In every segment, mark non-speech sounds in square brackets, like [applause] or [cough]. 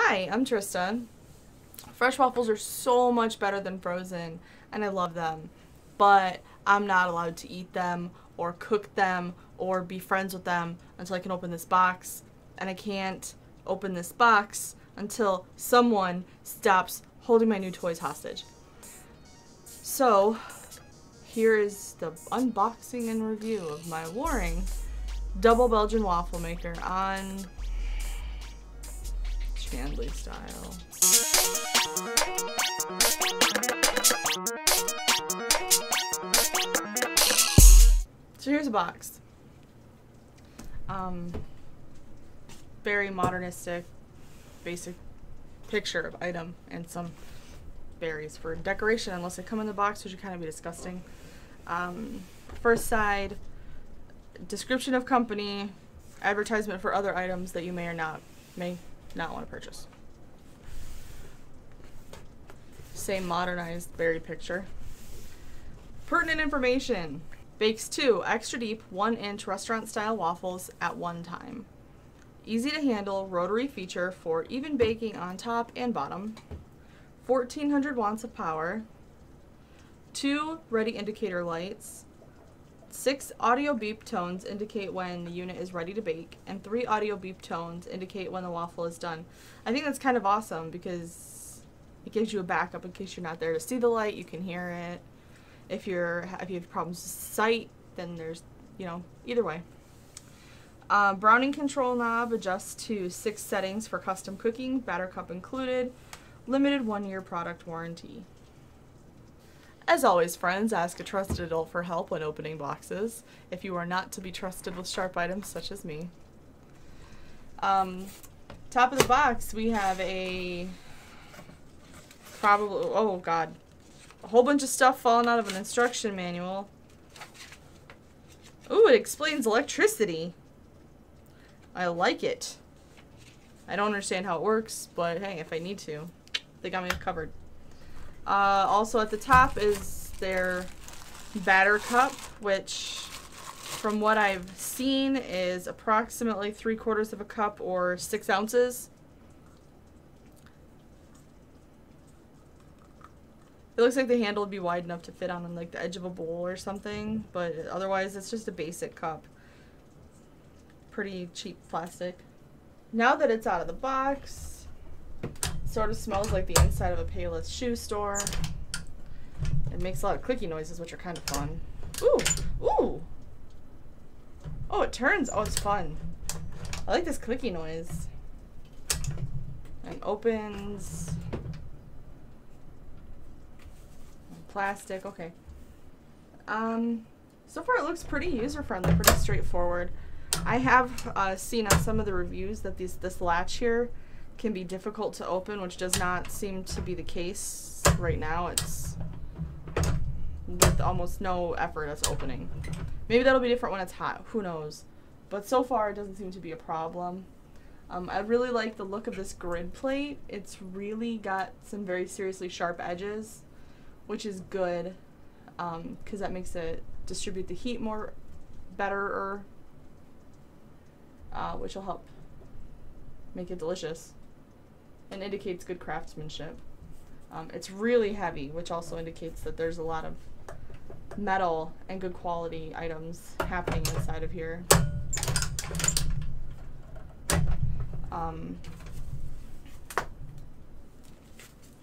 Hi, I'm Trista. Fresh waffles are so much better than frozen, and I love them. But I'm not allowed to eat them or cook them or be friends with them until I can open this box. And I can't open this box until someone stops holding my new toys hostage. So, here is the unboxing and review of my Waring double Belgian waffle maker on Chandlee style. So here's a box. Um, very modernistic, basic picture of item and some berries for decoration unless they come in the box which would kind of be disgusting. Um, first side, description of company, advertisement for other items that you may or not may not want to purchase. Same modernized berry picture. Pertinent information. Bakes two extra deep, one inch restaurant style waffles at one time. Easy to handle rotary feature for even baking on top and bottom. 1400 watts of power. Two ready indicator lights. Six audio beep tones indicate when the unit is ready to bake, and three audio beep tones indicate when the waffle is done. I think that's kind of awesome because it gives you a backup in case you're not there to see the light. You can hear it. If you're if you have problems with sight, then there's you know either way. Uh, browning control knob adjusts to six settings for custom cooking, batter cup included, limited one year product warranty. As always, friends, ask a trusted adult for help when opening boxes if you are not to be trusted with sharp items such as me. Um, top of the box, we have a probably, oh god, a whole bunch of stuff falling out of an instruction manual. Ooh, it explains electricity. I like it. I don't understand how it works, but hey, if I need to, they got me covered. Uh, also at the top is their batter cup, which from what I've seen is approximately three quarters of a cup or six ounces. It looks like the handle would be wide enough to fit on like the edge of a bowl or something, but otherwise it's just a basic cup. Pretty cheap plastic. Now that it's out of the box, sort of smells like the inside of a Payless shoe store. It makes a lot of clicky noises, which are kind of fun. Ooh, ooh. Oh, it turns. Oh, it's fun. I like this clicky noise. And opens. Plastic, okay. Um, so far it looks pretty user-friendly, pretty straightforward. I have uh, seen on some of the reviews that these this latch here can be difficult to open, which does not seem to be the case right now. It's with almost no effort it's opening. Maybe that'll be different when it's hot. Who knows? But so far it doesn't seem to be a problem. Um, I really like the look of this grid plate. It's really got some very seriously sharp edges, which is good because um, that makes it distribute the heat more better, uh, which will help make it delicious and indicates good craftsmanship. Um, it's really heavy, which also indicates that there's a lot of metal and good quality items happening inside of here. Um,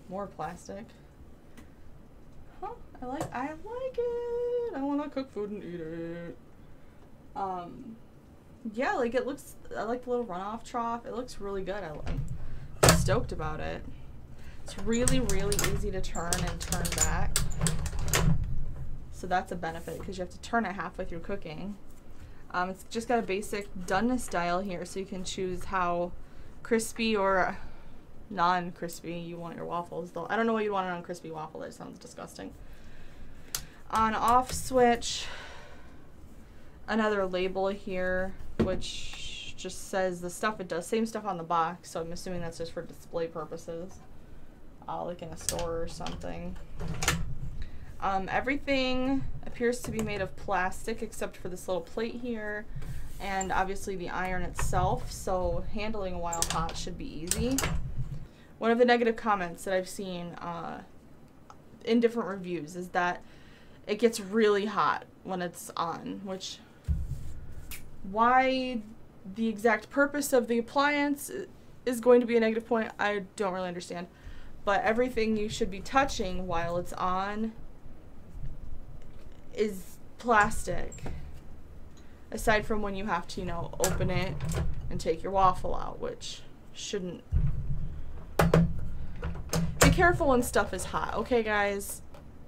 more plastic. Huh, I like I like it. I want to cook food and eat it. Um, yeah, like it looks. I like the little runoff trough. It looks really good. I, I'm stoked about it. It's really, really easy to turn and turn back. So that's a benefit because you have to turn it halfway through cooking. Um, it's just got a basic doneness dial here so you can choose how crispy or non-crispy you want your waffles. Though I don't know what you'd want on a crispy waffle. That sounds disgusting. On off switch, another label here which just says the stuff it does. Same stuff on the box, so I'm assuming that's just for display purposes. Uh, like in a store or something. Um, everything appears to be made of plastic except for this little plate here and obviously the iron itself so handling a while hot should be easy. one of the negative comments that I've seen uh, in different reviews is that it gets really hot when it's on, which why the exact purpose of the appliance is going to be a negative point, I don't really understand. But everything you should be touching while it's on is plastic. Aside from when you have to, you know, open it and take your waffle out, which shouldn't. Be careful when stuff is hot, okay, guys?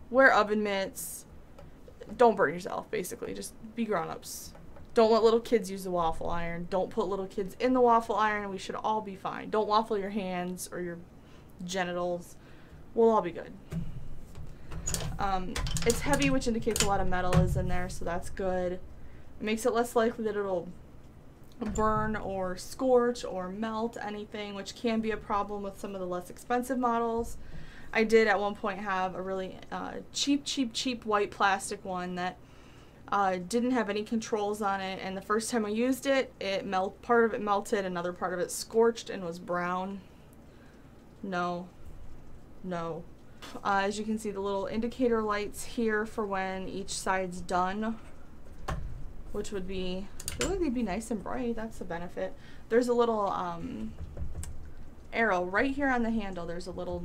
Wear oven mitts. Don't burn yourself, basically. Just be grown ups. Don't let little kids use the waffle iron. Don't put little kids in the waffle iron. We should all be fine. Don't waffle your hands or your genitals. We'll all be good. Um, it's heavy, which indicates a lot of metal is in there, so that's good. It makes it less likely that it'll burn or scorch or melt anything, which can be a problem with some of the less expensive models. I did at one point have a really uh, cheap, cheap, cheap white plastic one that uh, didn't have any controls on it, and the first time I used it, it melt part of it melted, another part of it scorched and was brown. No, no. Uh, as you can see, the little indicator lights here for when each side's done, which would be, I feel like they'd be nice and bright. That's the benefit. There's a little um, arrow right here on the handle. There's a little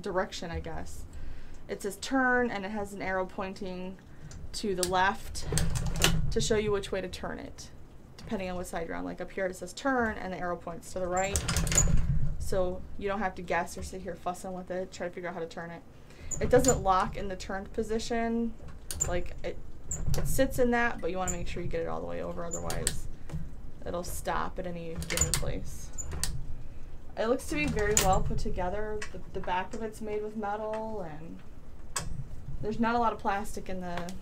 direction, I guess. It says turn and it has an arrow pointing to the left to show you which way to turn it, depending on what side you're on. Like up here it says turn and the arrow points to the right. So you don't have to guess or sit here fussing with it, try to figure out how to turn it. It doesn't lock in the turned position. Like it, it sits in that, but you want to make sure you get it all the way over, otherwise it'll stop at any given place. It looks to be very well put together. The, the back of it's made with metal and there's not a lot of plastic in the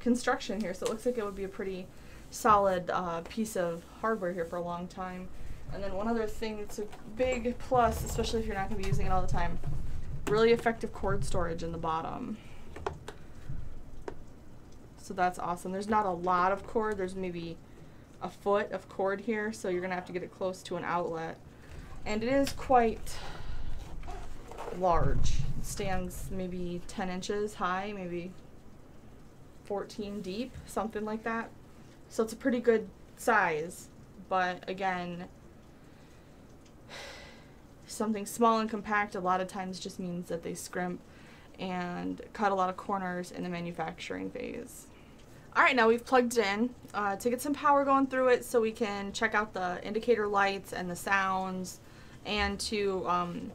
construction here, so it looks like it would be a pretty solid uh, piece of hardware here for a long time. And then one other thing that's a big plus, especially if you're not going to be using it all the time, really effective cord storage in the bottom. So that's awesome. There's not a lot of cord. There's maybe a foot of cord here, so you're going to have to get it close to an outlet. And it is quite large. Stands maybe 10 inches high, maybe 14 deep, something like that. So it's a pretty good size, but again, something small and compact a lot of times just means that they scrimp and cut a lot of corners in the manufacturing phase. Alright, now we've plugged in uh, to get some power going through it so we can check out the indicator lights and the sounds and to um,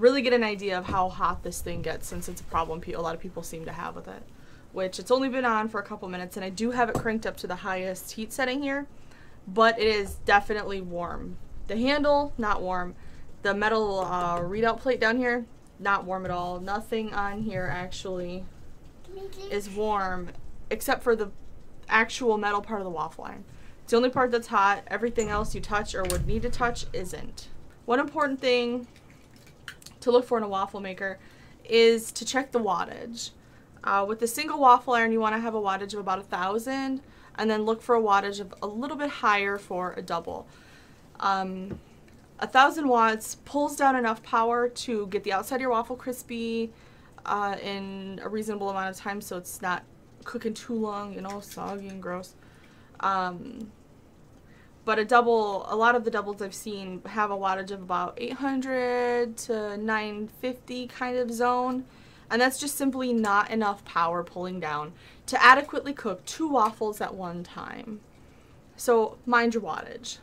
really get an idea of how hot this thing gets since it's a problem a lot of people seem to have with it. Which it's only been on for a couple minutes and I do have it cranked up to the highest heat setting here, but it is definitely warm. The handle, not warm. The metal uh, readout plate down here, not warm at all. Nothing on here actually is warm except for the actual metal part of the waffle iron. It's the only part that's hot. Everything else you touch or would need to touch isn't. One important thing to look for in a waffle maker is to check the wattage. Uh, with a single waffle iron, you want to have a wattage of about a thousand, and then look for a wattage of a little bit higher for a double. Um, a thousand watts pulls down enough power to get the outside of your waffle crispy uh, in a reasonable amount of time, so it's not cooking too long, you know, soggy and gross. Um, but a double, a lot of the doubles I've seen have a wattage of about 800 to 950 kind of zone. And that's just simply not enough power pulling down to adequately cook two waffles at one time. So mind your wattage.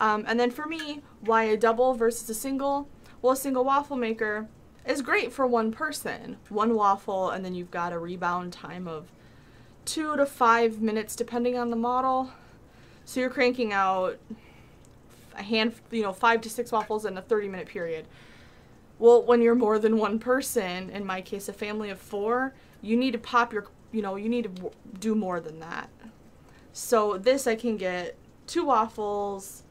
Um, and then for me, why a double versus a single? Well, a single waffle maker is great for one person. One waffle, and then you've got a rebound time of two to five minutes, depending on the model. So you're cranking out a hand, you know, five to six waffles in a 30 minute period. Well, when you're more than one person, in my case, a family of four, you need to pop your, you know, you need to do more than that. So this I can get two waffles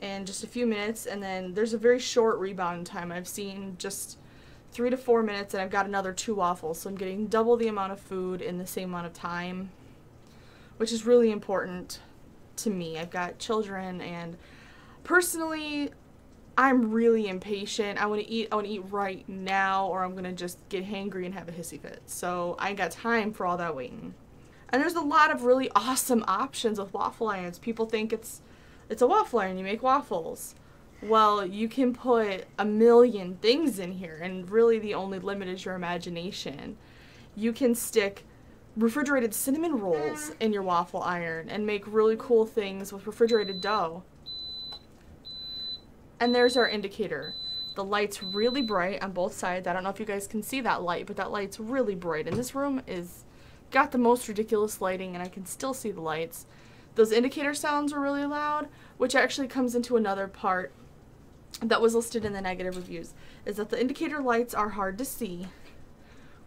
in just a few minutes, and then there's a very short rebound time. I've seen just three to four minutes, and I've got another two waffles. So I'm getting double the amount of food in the same amount of time, which is really important to me. I've got children, and personally, I'm really impatient. I want to eat. I want to eat right now, or I'm gonna just get hangry and have a hissy fit. So I ain't got time for all that waiting. And there's a lot of really [laughs] awesome options with waffle irons. People think it's it's a waffle iron. You make waffles. Well, you can put a million things in here, and really the only limit is your imagination. You can stick refrigerated cinnamon rolls in your waffle iron and make really cool things with refrigerated dough. And there's our indicator. The light's really bright on both sides. I don't know if you guys can see that light, but that light's really bright. And this room is got the most ridiculous lighting and I can still see the lights. Those indicator sounds were really loud, which actually comes into another part that was listed in the negative reviews, is that the indicator lights are hard to see,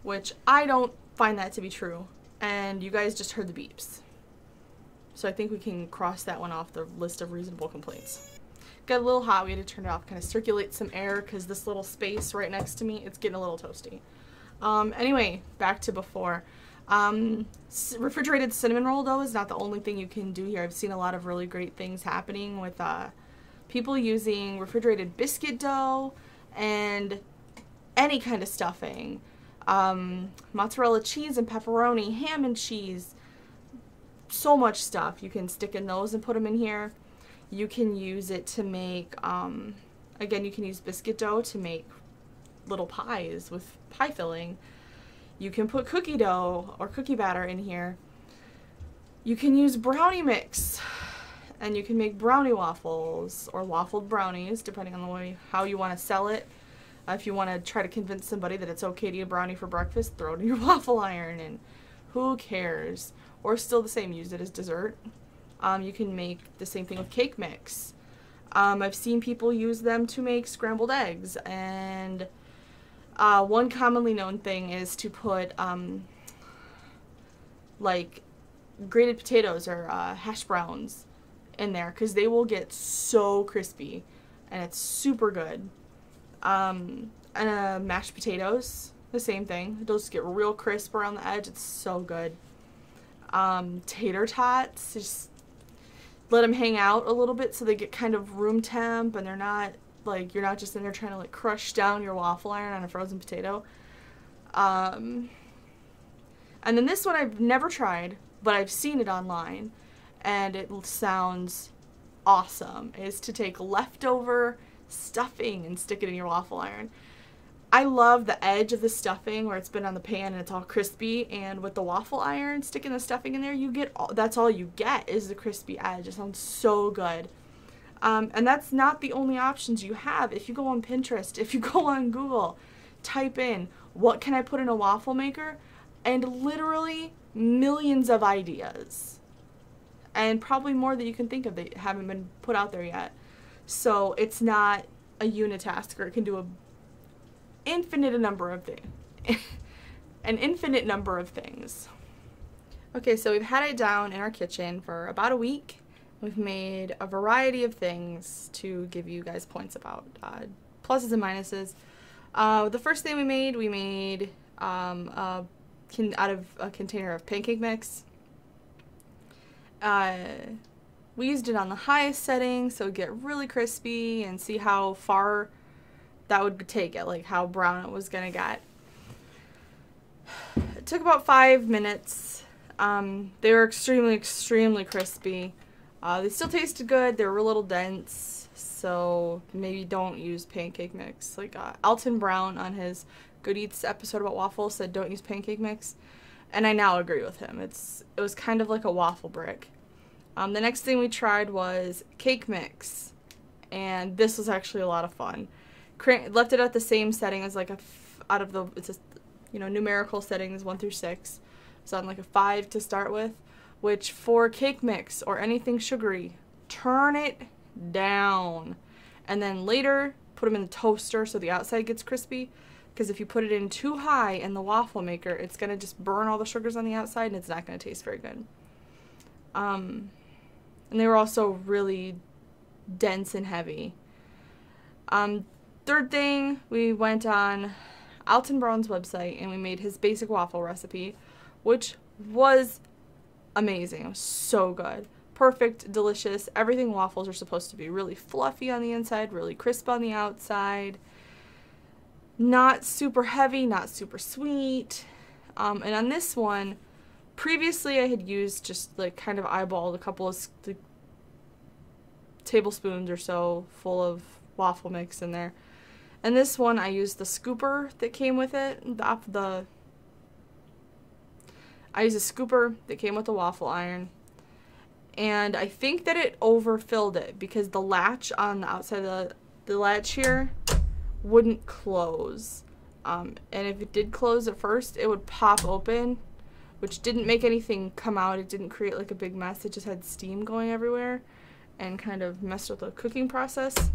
which I don't find that to be true. And you guys just heard the beeps. So I think we can cross that one off the list of reasonable complaints got a little hot. We had to turn it off, kind of circulate some air because this little space right next to me, it's getting a little toasty. Um, anyway, back to before. Um, refrigerated cinnamon roll dough is not the only thing you can do here. I've seen a lot of really great things happening with uh, people using refrigerated biscuit dough and any kind of stuffing. Um, mozzarella cheese and pepperoni, ham and cheese, so much stuff. You can stick in those and put them in here. You can use it to make, um, again, you can use biscuit dough to make little pies with pie filling. You can put cookie dough or cookie batter in here. You can use brownie mix and you can make brownie waffles or waffled brownies depending on the way how you want to sell it. Uh, if you want to try to convince somebody that it's okay to eat a brownie for breakfast, throw it in your [laughs] waffle iron and who cares? Or still the same, use it as dessert. Um, you can make the same thing with cake mix. Um, I've seen people use them to make scrambled eggs and uh, one commonly known thing is to put um, like grated potatoes or uh, hash browns in there because they will get so crispy and it's super good. Um, and uh, mashed potatoes, the same thing. Those get real crisp around the edge. It's so good. Um, tater tots, just let them hang out a little bit so they get kind of room temp and they're not like you're not just in there trying to like crush down your waffle iron on a frozen potato. Um, and then this one I've never tried, but I've seen it online and it sounds awesome is to take leftover stuffing and stick it in your waffle iron. I love the edge of the stuffing where it's been on the pan and it's all crispy and with the waffle iron sticking the stuffing in there you get all, that's all you get is the crispy edge. It sounds so good. Um, and that's not the only options you have. If you go on Pinterest, if you [laughs] go on Google, type in what can I put in a waffle maker and literally millions of ideas and probably more that you can think of that haven't been put out there yet. So it's not a unitasker. it can do a infinite number of things. [laughs] An infinite number of things. Okay, so we've had it down in our kitchen for about a week. We've made a variety of things to give you guys points about uh, pluses and minuses. Uh, the first thing we made, we made um, a out of a container of pancake mix. Uh, we used it on the highest setting so get really crispy and see how far that would take it, like how brown it was gonna get. It took about five minutes. Um, they were extremely, extremely crispy. Uh, they still tasted good. They were a little dense, so maybe don't use pancake mix. Like uh, Alton Brown on his Good Eats episode about waffles said don't use pancake mix, and I now agree with him. It's it was kind of like a waffle brick. Um, the next thing we tried was cake mix, and this was actually a lot of fun left it at the same setting as like a out of the it's a you know numerical settings one through six. So on like a five to start with, which for cake mix or anything sugary, turn it down, and then later put them in the toaster so the outside gets crispy. Because if you put it in too high in the waffle maker, it's gonna just burn all the sugars on the outside and it's not gonna taste very good. Um, and they were also really dense and heavy. Um, Third thing, we went on Alton Brown's website and we made his basic waffle recipe, which was amazing. It was so good. perfect, delicious. Everything waffles are supposed to be really fluffy on the inside, really crisp on the outside. Not super heavy, not super sweet. Um, and on this one, previously I had used just like kind of eyeballed a couple of tablespoons or so full of waffle mix in there. And this one I used the scooper that came with it, the, the I used a scooper that came with the waffle iron and I think that it overfilled it because the latch on the outside of the, the latch here wouldn't close. Um, and if it did close at first, it would pop open, which didn't make anything come out. It didn't create like a big mess. It just had steam going everywhere and kind of messed with the cooking process.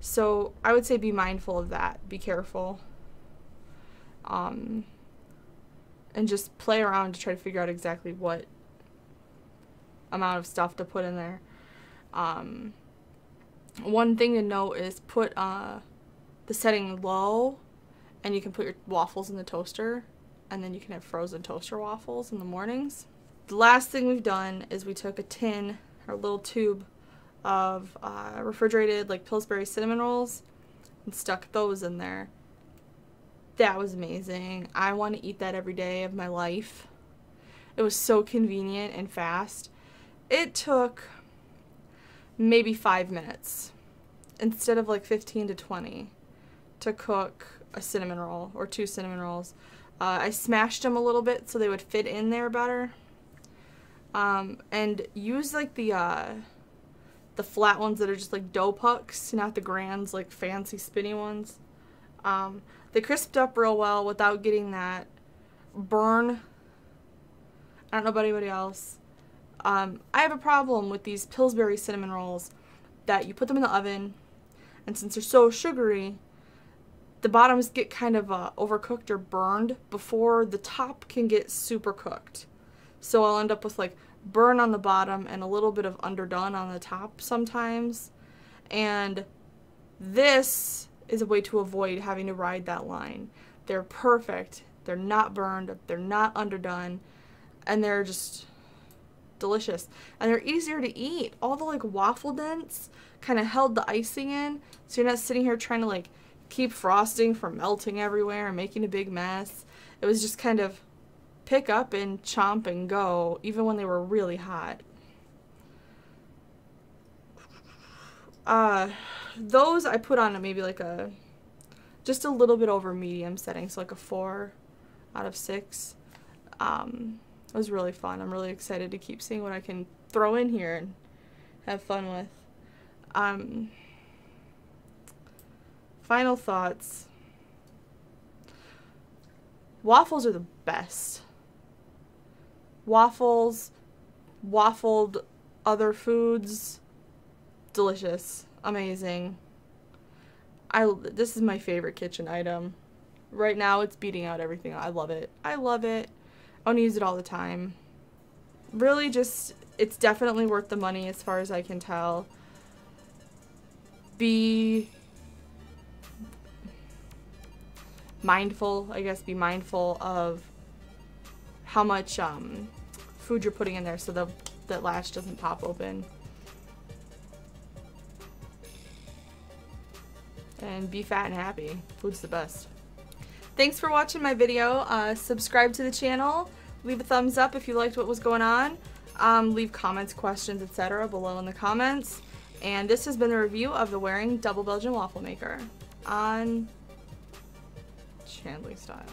So I would say be mindful of that. Be careful. Um, and just play around to try to figure out exactly what amount of stuff to put in there. Um, one thing to note is put uh, the setting low and you can put your waffles in the toaster and then you can have frozen toaster waffles in the mornings. The last thing we've done is we took a tin or a little tube of uh, refrigerated like Pillsbury cinnamon rolls and stuck those in there. That was amazing. I want to eat that every day of my life. It was so convenient and fast. It took maybe five minutes instead of like 15 to 20 to cook a cinnamon roll or two cinnamon rolls. Uh, I smashed them a little bit so they would fit in there better. Um, and use like the uh, the flat ones that are just like dough pucks, not the grands like fancy spinny ones. Um, they crisped up real well without getting that burn. I don't know about anybody else. Um, I have a problem with these Pillsbury cinnamon rolls that you put them in the oven, and since they're so sugary, the bottoms get kind of uh, overcooked or burned before the top can get super cooked. So I'll end up with like burn on the bottom and a little bit of underdone on the top sometimes. And this is a way to avoid having to ride that line. They're perfect. They're not burned. They're not underdone. And they're just delicious. And they're easier to eat. All the like waffle dents kind of held the icing in. So you're not sitting here trying to like keep frosting from melting everywhere and making a big mess. It was just kind of pick up and chomp and go, even when they were really hot. Uh, those I put on maybe like a, just a little bit over medium setting, so like a four out of six. Um, it was really fun. I'm really excited to keep seeing what I can throw in here and have fun with. Um, final thoughts. Waffles are the best. Waffles, waffled other foods, delicious, amazing. I this is my favorite kitchen item. Right now it's beating out everything. I love it. I love it. I want to use it all the time. Really just, it's definitely worth the money as far as I can tell. Be mindful, I guess, be mindful of how much um, food you're putting in there so the, that latch doesn't pop open. And be fat and happy. Food's the best. Thanks for watching my video. Uh, subscribe to the channel. Leave a thumbs up if you liked what was going on. Um, leave comments, questions, etc. below in the comments. And this has been a review of the Waring Double Belgian Waffle Maker on Chandlee style.